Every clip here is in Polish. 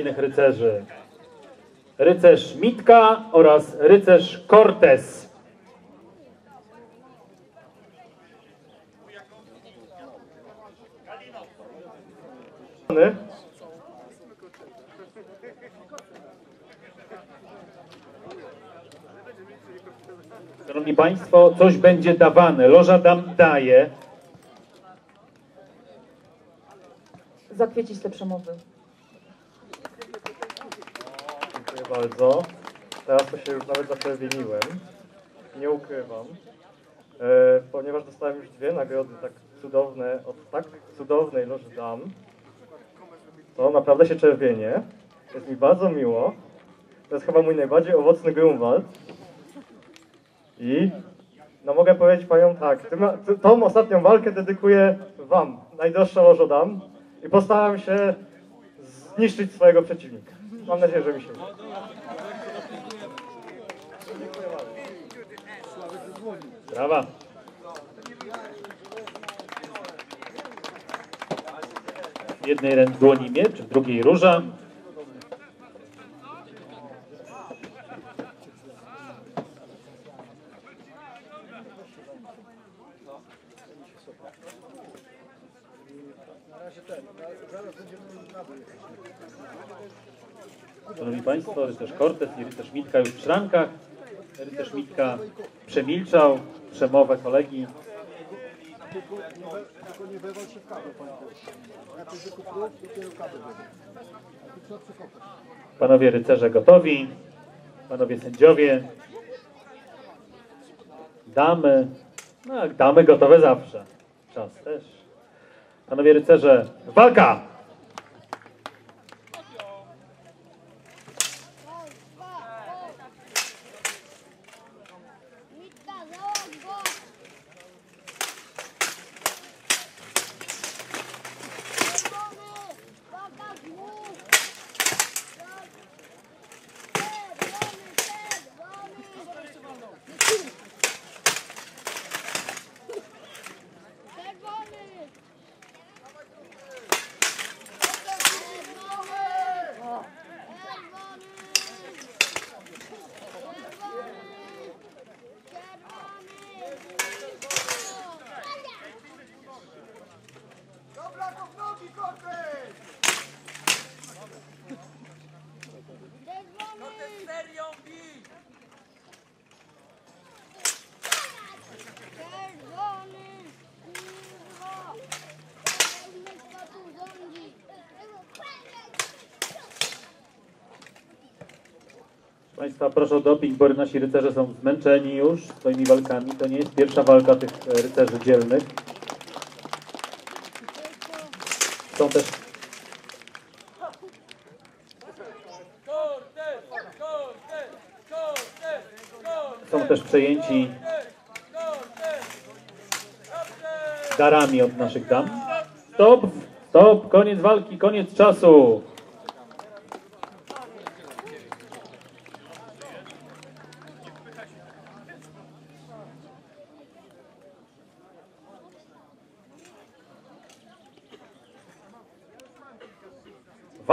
innych rycerzy. Rycerz Mitka oraz rycerz Cortez. Szanowni Państwo, coś będzie dawane. Loża dam daje. Zakwiecić te przemowy. Dziękuję bardzo. Teraz to się już nawet zaczerwieniłem. Nie ukrywam. E, ponieważ dostałem już dwie nagrody tak cudowne od tak cudownej loży dam, to naprawdę się czerwienię. Jest mi bardzo miło. To jest chyba mój najbardziej owocny Grunwald. I no mogę powiedzieć Paniom tak, tym, ty- tą ostatnią walkę dedykuję Wam, najdroższa lożo dam i postaram się zniszczyć swojego przeciwnika. Mam nadzieję, że mi się uda. Brawa. W jednej ręce dłoni miecz, w drugiej róża. Szanowni Państwo, rycerz Cortez i rycerz Mitka już w szrankach. Rycerz Mitka przemilczał przemowę kolegi. Panowie rycerze gotowi, panowie sędziowie, damy, no damy gotowe zawsze, czas też. Panowie rycerze, walka! Proszę o doping, bo nasi rycerze są zmęczeni już swoimi walkami. To nie jest pierwsza walka tych e, rycerzy dzielnych. Są też są też przejęci darami od naszych dam. Stop, stop, koniec walki, koniec czasu.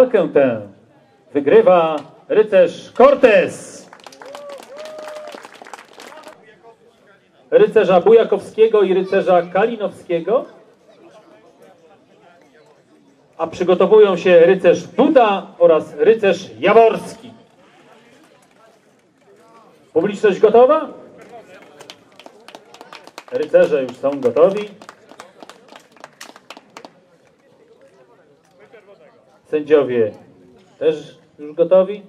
Walkę tę wygrywa rycerz Cortez. Rycerza Bujakowskiego i rycerza Kalinowskiego. A przygotowują się rycerz Duda oraz rycerz Jaworski. Publiczność gotowa? Rycerze już są gotowi. Sędziowie też już gotowi?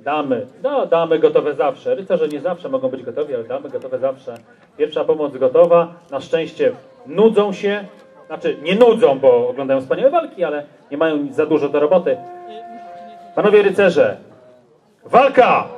Damy. No, damy gotowe zawsze. Rycerze nie zawsze mogą być gotowi, ale damy gotowe zawsze. Pierwsza pomoc gotowa. Na szczęście nudzą się. Znaczy, nie nudzą, bo oglądają wspaniałe walki, ale nie mają za dużo do roboty. Panowie rycerze, walka!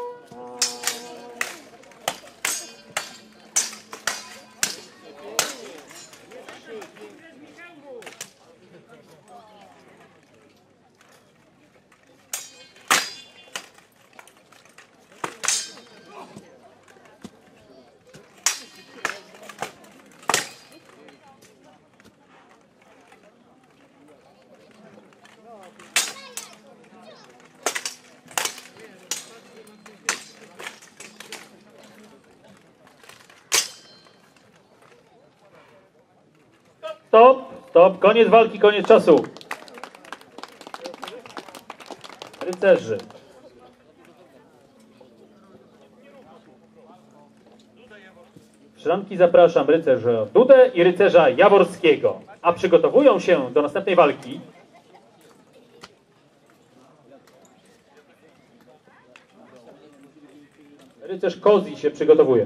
stop, koniec walki, koniec czasu. Rycerzy. Szranki zapraszam rycerza Dudę i rycerza Jaworskiego, a przygotowują się do następnej walki rycerz Kozi się przygotowuje.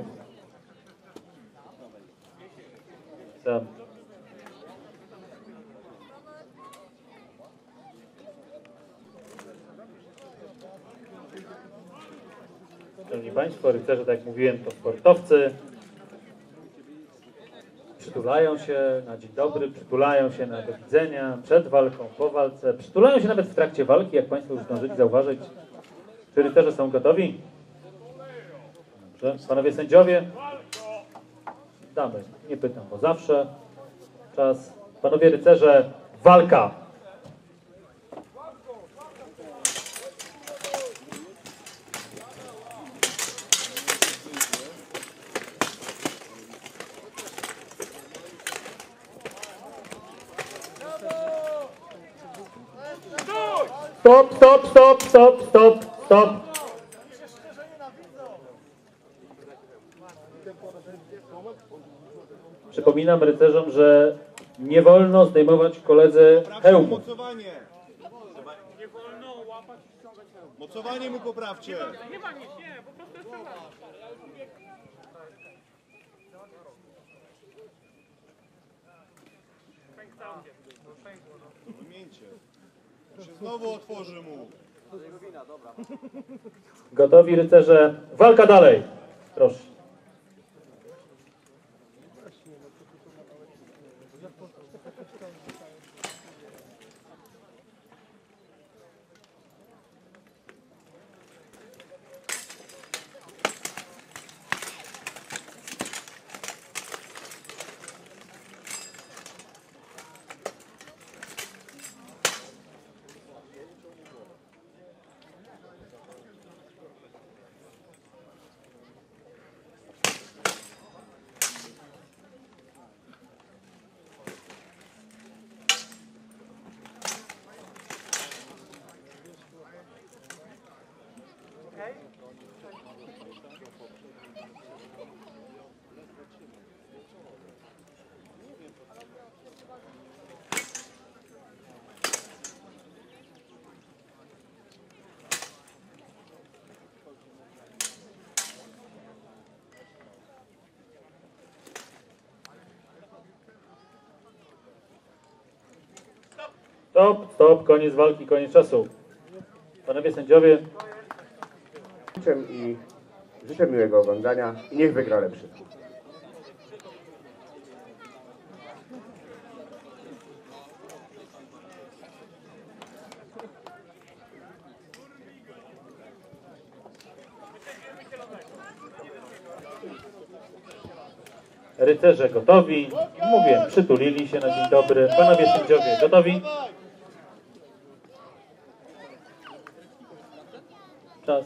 Państwo, rycerze, tak jak mówiłem, to sportowcy. Przytulają się na dzień dobry, przytulają się na do widzenia, przed walką, po walce. Przytulają się nawet w trakcie walki, jak Państwo już zdążyli zauważyć. Czy rycerze są gotowi? Dobrze. Panowie sędziowie? Damy, nie pytam, bo zawsze. Czas. Panowie rycerze, walka! Stop, stop, stop, stop, stop, stop. Przypominam rycerzom, że nie wolno zdejmować koledze hełmu. Mocowanie! Mocowanie mu poprawcie! Pamięcie. Się znowu otworzy mu. Gotowi rycerze, walka dalej. Proszę. Stop, stop, koniec walki, koniec czasu. Panowie sędziowie, Życzę i życzę miłego oglądania i niech wygra lepszy. rycerze gotowi. Mówię, przytulili się na dzień dobry. Panowie sędziowie gotowi? Czas.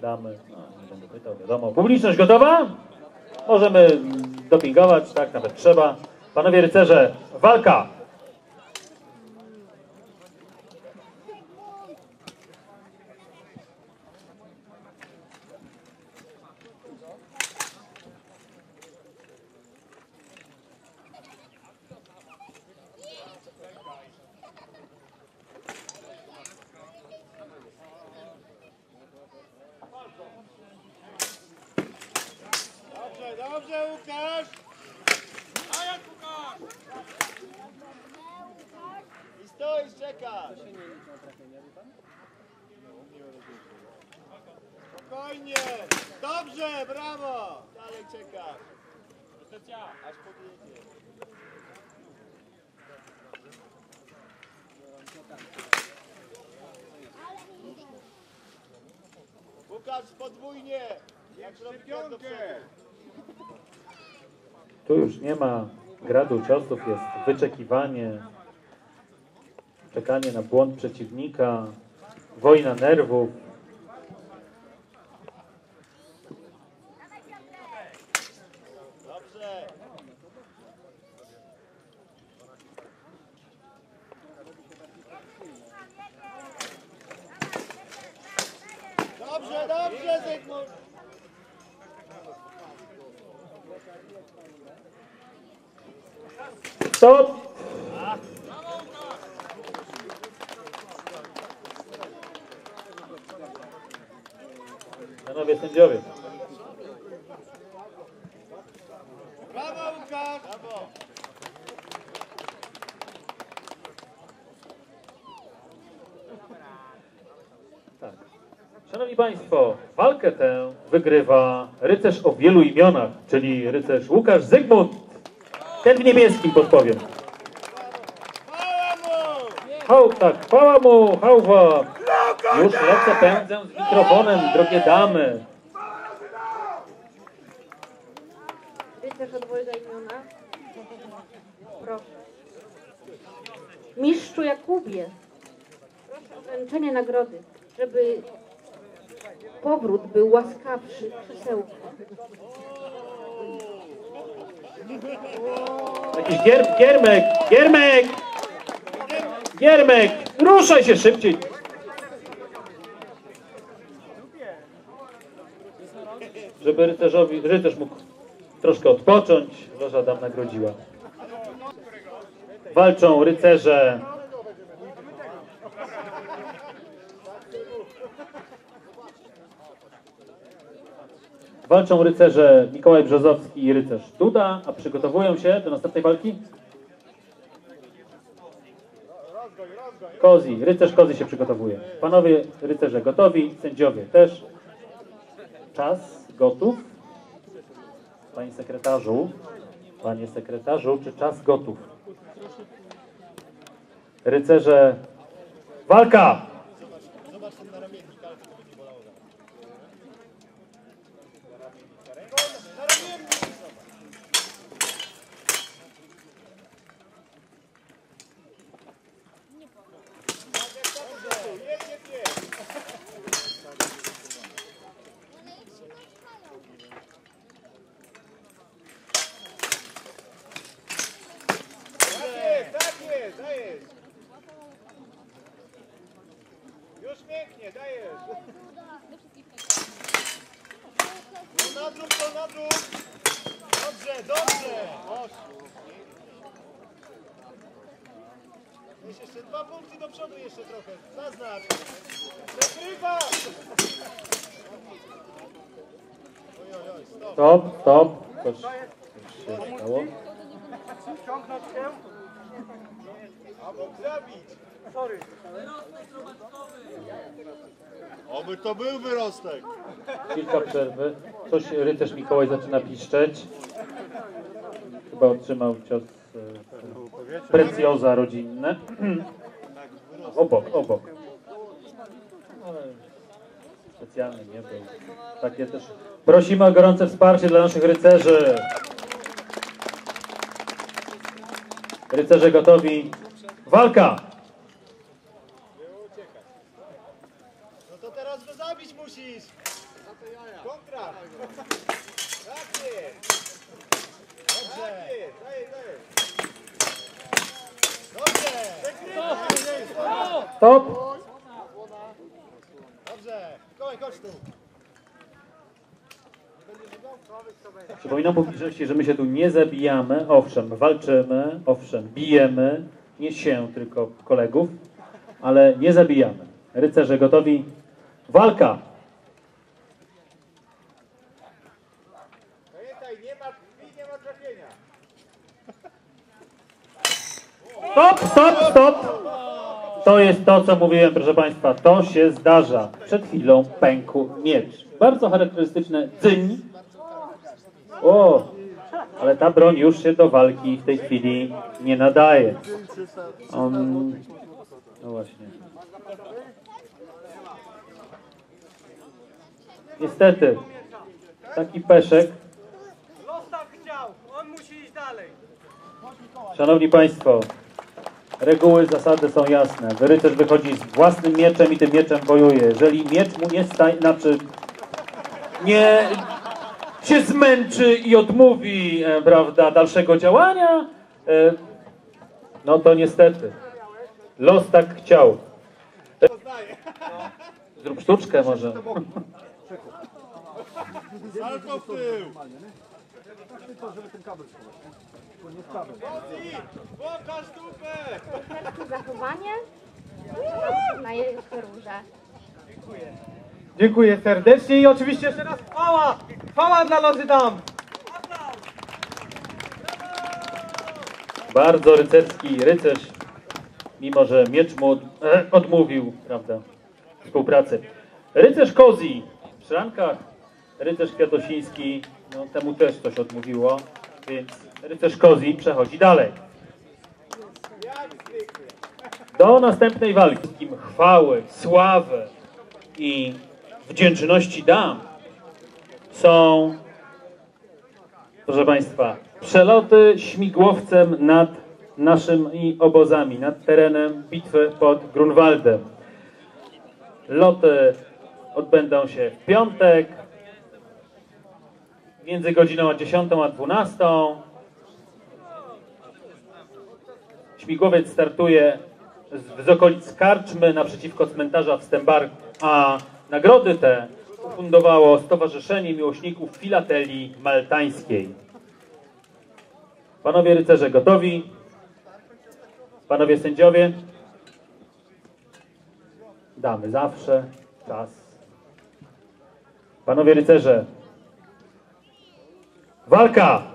Damy. A, nie będę pytał, wiadomo. Publiczność gotowa? Możemy dopingować, tak nawet trzeba. Panowie rycerze, walka! Dobrze, Spokojnie! Dobrze, brawo! Dalej czekasz. Aż podjedzie. Łukasz, podwójnie! Jak robi krok do przodu. Tu już nie ma gradu ciosów, jest wyczekiwanie, czekanie na błąd przeciwnika, wojna nerwów. Dobrze. Dobrze, Zygmunt. Stop! Panowie sędziowie, Brawo, Łukasz. Brawo. tak. Szanowni Państwo, walkę tę wygrywa rycerz o wielu imionach, czyli rycerz Łukasz Zygmunt. Ten w niebieskim podpowiem. Chwała mu! Hał, tak, chwała mu, hałwa. Już lecę pędzę z mikrofonem, drogie damy. Rycerz od dwojga imiona. Proszę. Mistrzu Jakubie. Proszę o wręczenie nagrody, żeby powrót był łaskawszy krzesełko. Jakiś gier, giermek, giermek! Giermek, ruszaj się szybciej. Żeby rycerzowi, rycerz mógł troszkę odpocząć, loża dam nagrodziła. Walczą rycerze. Walczą rycerze Mikołaj Brzozowski i rycerz Duda, a przygotowują się do następnej walki? Kozi, rycerz Kozi się przygotowuje. Panowie rycerze gotowi, sędziowie też. Czas gotów? Panie sekretarzu, panie sekretarzu, czy czas gotów? Rycerze, walka! Zobacz ten na ramiennik, ale to będzie bolało. Na ramiennik! Tak jest, tak jest, dajesz. Już pięknie, dajesz. No na dół, to na dół. Dobrze, dobrze. Jest jeszcze dwa punkty do przodu jeszcze trochę. Zaznacz. Przegrywa. Oj, oj, oj, stop. Stop, stop. Coś, się stało. A mógł zabić. Oby to był wyrostek. Kilka przerwy. Coś rycerz Mikołaj zaczyna piszczeć. Chyba otrzymał cios e, precjoza rodzinne. Obok, obok. Ale specjalny nie był. Takie też. Prosimy o gorące wsparcie dla naszych rycerzy. Rycerze gotowi. Walka! No to teraz go zabić musisz. Kontra. Tak jest. Dobrze. Tak jest, dajesz, dajesz. Dobrze. Stop! Dobrze. Przypominam publiczności, że my się tu nie zabijamy, owszem, walczymy, owszem, bijemy, nie się, tylko kolegów, ale nie zabijamy. Rycerze gotowi. Walka! Pamiętaj, nie ma krwi, nie ma trafienia. Stop, stop, stop! To jest to, co mówiłem, proszę Państwa. To się zdarza. Przed chwilą pękł miecz. Bardzo charakterystyczne dzyń. O, ale ta broń już się do walki w tej chwili nie nadaje. On... No właśnie. Niestety, taki peszek Los chciał, on musi iść dalej. Szanowni Państwo, reguły, zasady są jasne. Rycerz wychodzi z własnym mieczem i tym mieczem wojuje. Jeżeli miecz mu nie staje, znaczy nie się zmęczy i odmówi, e, prawda, dalszego działania, e, no to niestety los tak chciał. E, Zrób sztuczkę może. Salto w tył! Tak tylko, żeby ten kabel schować. To nie kabel. Pokaż dupę! Zachowanie? Na jeszcze róże. Dziękuję serdecznie i oczywiście jeszcze raz chwała! Chwała dla Lody Dam! Bardzo rycerski rycerz, mimo że miecz mu od, e, odmówił, prawda, współpracy. Rycerz Kozi w szrankach, rycerz Kwiatosiński, no temu też coś odmówiło, więc rycerz Kozi przechodzi dalej. Do następnej walki. Wszystkim chwały, sławy i wdzięczności dam są Proszę Państwa, przeloty śmigłowcem nad naszymi obozami, nad terenem bitwy pod Grunwaldem. Loty odbędą się w piątek między godziną 10 a 12. Śmigłowiec startuje z, z okolic Karczmy naprzeciwko cmentarza w Stębark, a nagrody te ufundowało Stowarzyszenie Miłośników Filatelii Maltańskiej. Panowie rycerze gotowi? Panowie sędziowie? Damy zawsze czas. Panowie rycerze. Velká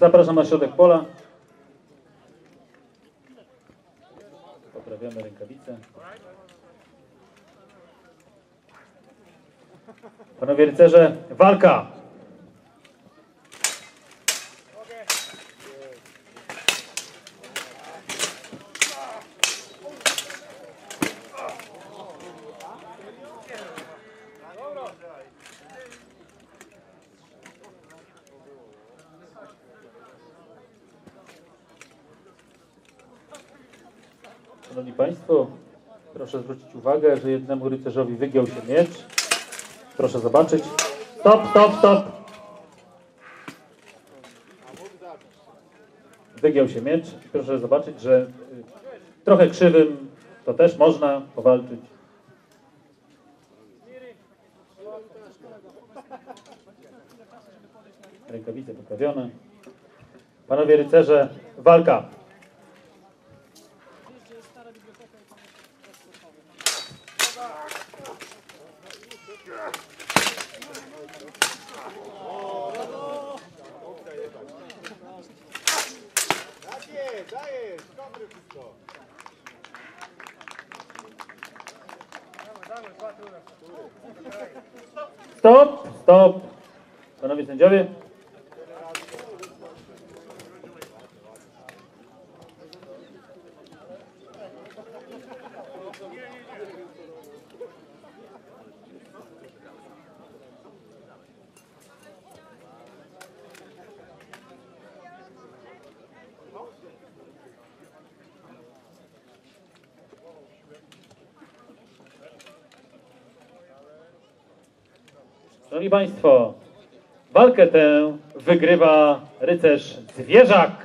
Zapraszam na środek pola. Poprawiamy rękawice. Panowie rycerze, walka! Szanowni Państwo, proszę zwrócić uwagę, że jednemu rycerzowi wygiął się miecz. Proszę zobaczyć. Stop, stop, stop. Wygiął się miecz. Proszę zobaczyć, że y, trochę krzywym to też można powalczyć. Rękawice poprawione. Panowie rycerze, walka. Stop, stop. Panowie sędziowie. Szanowni Państwo, walkę tę wygrywa rycerz Zwierzak.